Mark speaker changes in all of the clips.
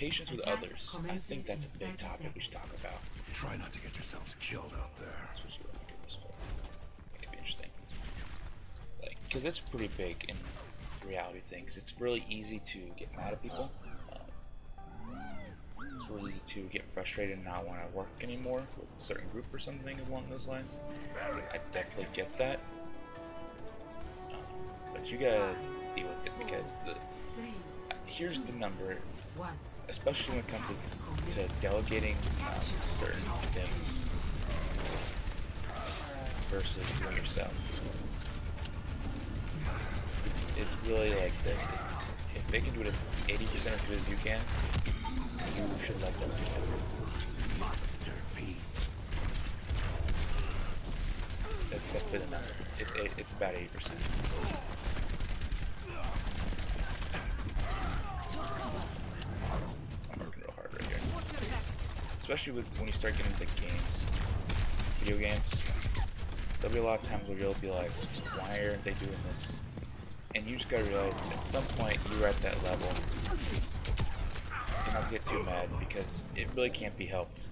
Speaker 1: patience with others. I think that's a big topic we should talk about.
Speaker 2: Try not to get yourselves killed out there.
Speaker 1: That's what you want to do this for. It could be interesting. Like, because it's pretty big in reality things. It's really easy to get mad at people. Um, it's really easy to get frustrated and not want to work anymore with a certain group or something along those lines. I definitely get that. Um, but you gotta deal with it because the here's the number, especially when it comes to, to delegating um, certain things versus doing yourself. It's really like this. It's if they can do it as 80% as good as you can, you should let them do it.
Speaker 2: Masterpiece.
Speaker 1: That's definitely the number. It's eight, it's about 80%. I'm working real hard right here. Especially with when you start getting into games, video games. There'll be a lot of times where you'll be like, why aren't they doing this? And you just gotta realize at some point you're at that level. You not to get too mad because it really can't be helped.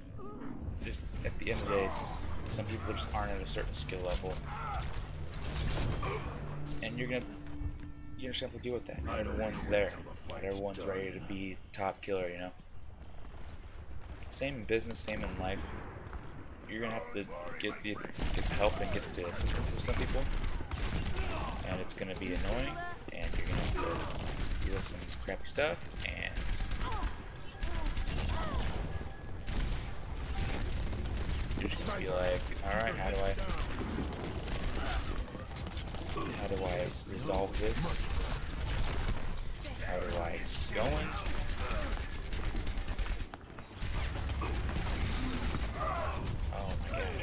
Speaker 1: Just at the end of the day, some people just aren't at a certain skill level. And you're gonna you're just gonna have to deal with that. Not everyone's there. Not everyone's ready to be top killer, you know? Same in business, same in life. You're gonna have to get the get the help and get the assistance of some people. And it's gonna be annoying and you're gonna have to deal with some crappy stuff and you're just gonna be like, alright, how do I how do I resolve this? How do I keep going?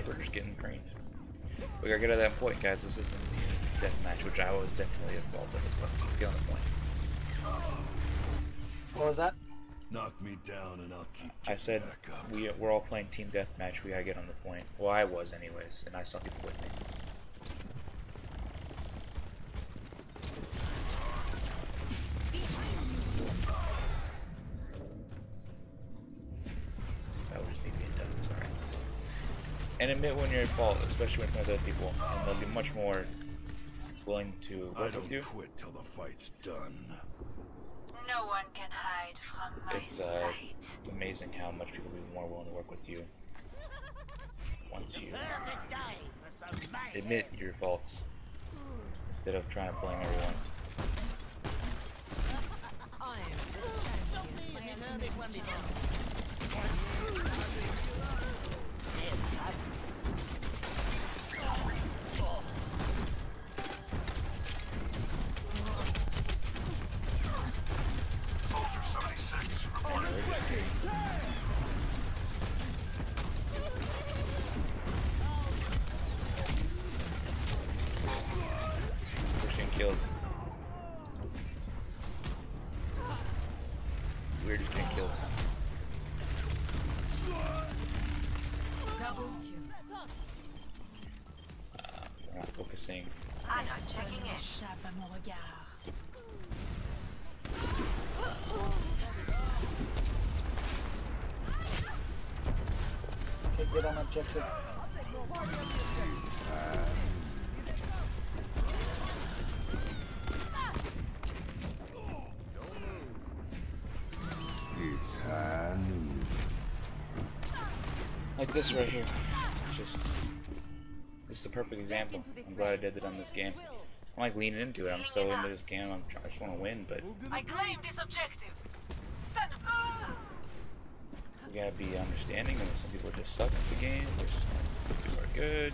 Speaker 1: We're just getting creamed. We gotta get to that point, guys. This isn't team deathmatch, which I was definitely at fault of as well. Let's get on the point.
Speaker 3: What was that?
Speaker 2: Knock me down and I'll keep
Speaker 1: I said
Speaker 2: back up.
Speaker 1: we we're all playing team deathmatch. We gotta get on the point. Well, I was anyways, and I saw people with me. And admit when you're at fault, especially when it's with other people, and they'll be much more willing to
Speaker 2: I
Speaker 1: work
Speaker 2: don't
Speaker 1: with you.
Speaker 2: quit till the fight's done.
Speaker 4: No one can hide from my
Speaker 1: It's uh,
Speaker 4: sight.
Speaker 1: it's amazing how much people will be more willing to work with you once you admit your faults instead of trying to blame everyone. We're We're just getting killed. Uh, we're not focusing.
Speaker 4: I'm not checking in.
Speaker 5: échappe à mon regard.
Speaker 3: Take it on objective.
Speaker 2: It's Uh,
Speaker 1: like this right here. Just this is a perfect example. I'm glad I did it on this game. I'm like leaning into it. I'm so into this game. I'm I just want to win, but
Speaker 4: I claim this objective.
Speaker 1: We gotta be understanding. And some people just suck at the game. There's some people are good.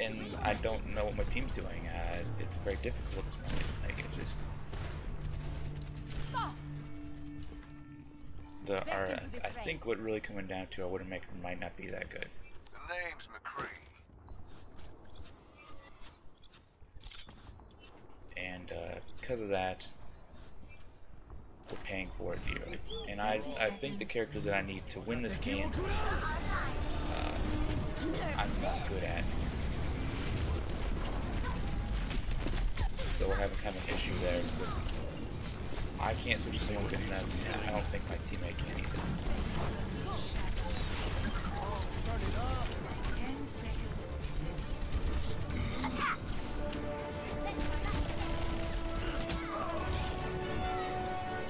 Speaker 1: And I don't know what my team's doing. Uh, it's very difficult at this moment. Like it just the our, I think what really coming down to our Widowmaker might not be that good.
Speaker 6: The name's McCree.
Speaker 1: and uh, because of that, we're paying for it dearly. And I, I think the characters that I need to win this game, uh, I'm not good at. So we're having kind of an issue there. I can't switch to someone good enough, and I don't think my teammate can either.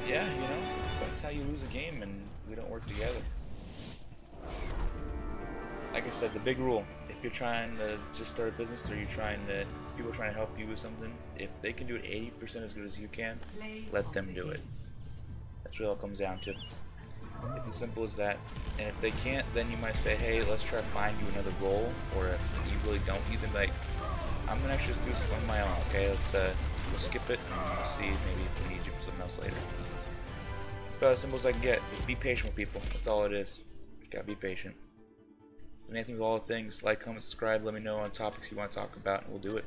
Speaker 1: Yeah, you know, that's how you lose a game and we don't work together. Like I said, the big rule, if you're trying to just start a business or you're trying to, people trying to help you with something, if they can do it 80% as good as you can, let them do it. That's what it all comes down to. It's as simple as that. And if they can't, then you might say, hey, let's try to find you another role. Or if you really don't, can be like, I'm gonna actually just do this on my own, okay? Let's uh, we'll skip it and we'll see maybe we need you for something else later. It's about as simple as I can get. Just be patient with people. That's all it is. Just gotta be patient. Anything with all the things, like, comment, subscribe, let me know on topics you want to talk about, and we'll do it.